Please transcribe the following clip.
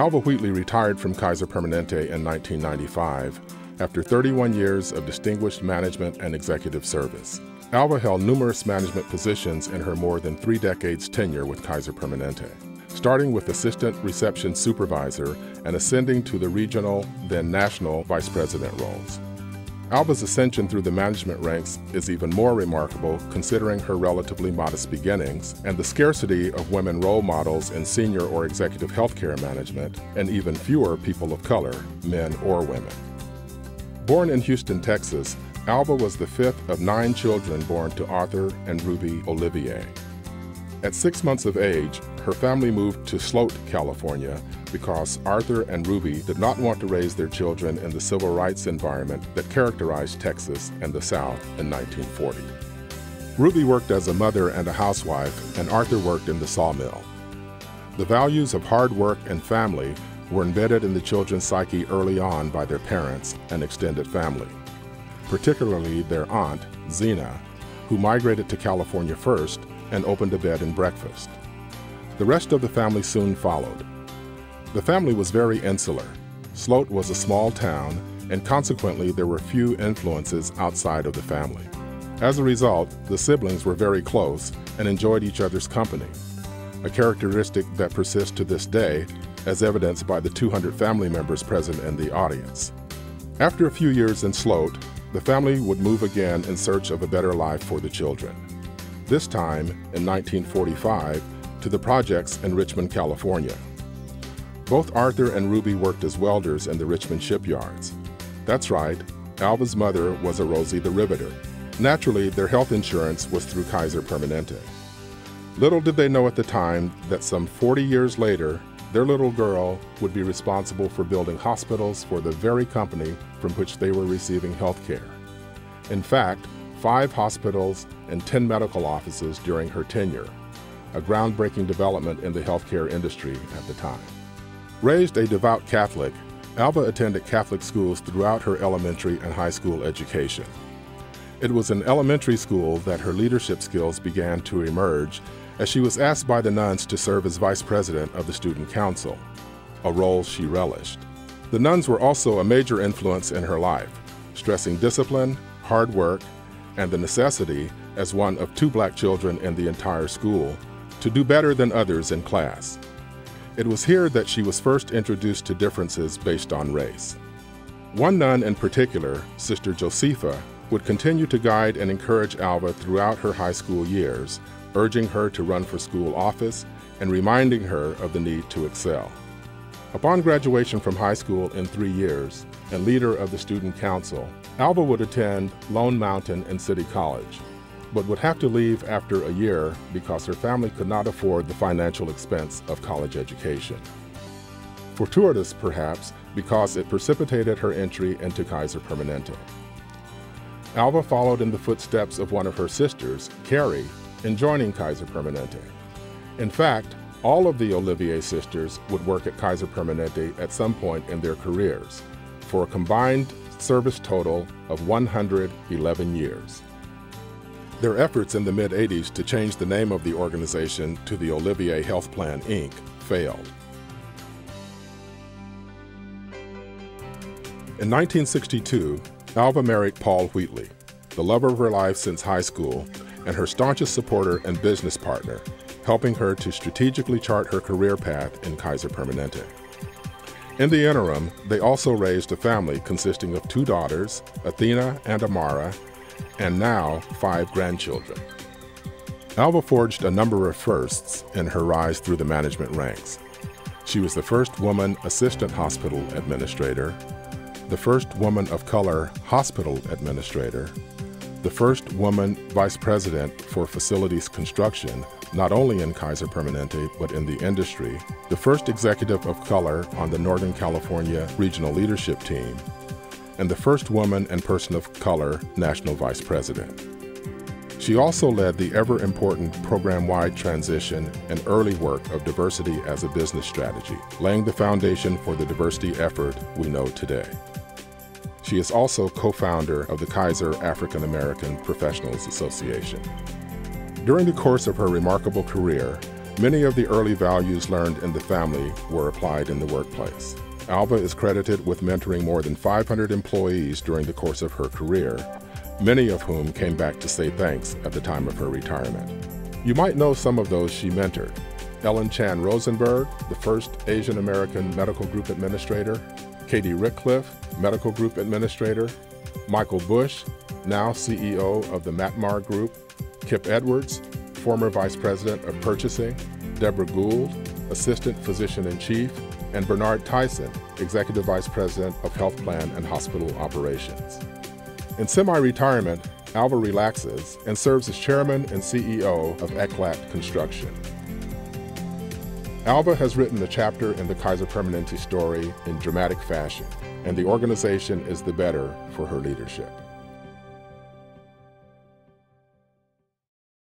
Alva Wheatley retired from Kaiser Permanente in 1995 after 31 years of distinguished management and executive service. Alva held numerous management positions in her more than three decades tenure with Kaiser Permanente, starting with assistant reception supervisor and ascending to the regional, then national vice president roles. Alva's ascension through the management ranks is even more remarkable considering her relatively modest beginnings and the scarcity of women role models in senior or executive healthcare management, and even fewer people of color, men or women. Born in Houston, Texas, Alva was the fifth of nine children born to Arthur and Ruby Olivier. At six months of age, her family moved to Sloat, California, because Arthur and Ruby did not want to raise their children in the civil rights environment that characterized Texas and the South in 1940. Ruby worked as a mother and a housewife, and Arthur worked in the sawmill. The values of hard work and family were embedded in the children's psyche early on by their parents and extended family, particularly their aunt, Zena, who migrated to California first and opened a bed and breakfast. The rest of the family soon followed. The family was very insular. Sloat was a small town, and consequently, there were few influences outside of the family. As a result, the siblings were very close and enjoyed each other's company, a characteristic that persists to this day, as evidenced by the 200 family members present in the audience. After a few years in Sloat, the family would move again in search of a better life for the children. This time, in 1945, to the projects in Richmond, California. Both Arthur and Ruby worked as welders in the Richmond shipyards. That's right, Alva's mother was a Rosie the Riveter. Naturally, their health insurance was through Kaiser Permanente. Little did they know at the time that some 40 years later, their little girl would be responsible for building hospitals for the very company from which they were receiving health care. In fact, five hospitals and 10 medical offices during her tenure a groundbreaking development in the healthcare industry at the time. Raised a devout Catholic, Alva attended Catholic schools throughout her elementary and high school education. It was in elementary school that her leadership skills began to emerge as she was asked by the nuns to serve as vice president of the student council, a role she relished. The nuns were also a major influence in her life, stressing discipline, hard work, and the necessity, as one of two black children in the entire school, to do better than others in class. It was here that she was first introduced to differences based on race. One nun in particular, Sister Josepha, would continue to guide and encourage Alva throughout her high school years, urging her to run for school office and reminding her of the need to excel. Upon graduation from high school in three years and leader of the student council, Alva would attend Lone Mountain and City College, but would have to leave after a year because her family could not afford the financial expense of college education. Fortuitous, perhaps, because it precipitated her entry into Kaiser Permanente. Alva followed in the footsteps of one of her sisters, Carrie, in joining Kaiser Permanente. In fact, all of the Olivier sisters would work at Kaiser Permanente at some point in their careers, for a combined service total of 111 years. Their efforts in the mid 80s to change the name of the organization to the Olivier Health Plan, Inc. failed. In 1962, Alva married Paul Wheatley, the love of her life since high school and her staunchest supporter and business partner, helping her to strategically chart her career path in Kaiser Permanente. In the interim, they also raised a family consisting of two daughters, Athena and Amara, and now five grandchildren. Alva forged a number of firsts in her rise through the management ranks. She was the first woman assistant hospital administrator, the first woman of color hospital administrator, the first woman vice president for facilities construction, not only in Kaiser Permanente, but in the industry, the first executive of color on the Northern California Regional Leadership Team, and the first woman and person of color national vice president. She also led the ever important program wide transition and early work of diversity as a business strategy, laying the foundation for the diversity effort we know today. She is also co founder of the Kaiser African American Professionals Association. During the course of her remarkable career, Many of the early values learned in the family were applied in the workplace. Alva is credited with mentoring more than 500 employees during the course of her career, many of whom came back to say thanks at the time of her retirement. You might know some of those she mentored. Ellen Chan Rosenberg, the first Asian American Medical Group Administrator, Katie Rickcliffe, Medical Group Administrator, Michael Bush, now CEO of the Matmar Group, Kip Edwards, former Vice President of Purchasing, Deborah Gould, Assistant Physician in Chief, and Bernard Tyson, Executive Vice President of Health Plan and Hospital Operations. In semi retirement, Alva relaxes and serves as chairman and CEO of ECLAT Construction. Alva has written a chapter in the Kaiser Permanente story in dramatic fashion, and the organization is the better for her leadership.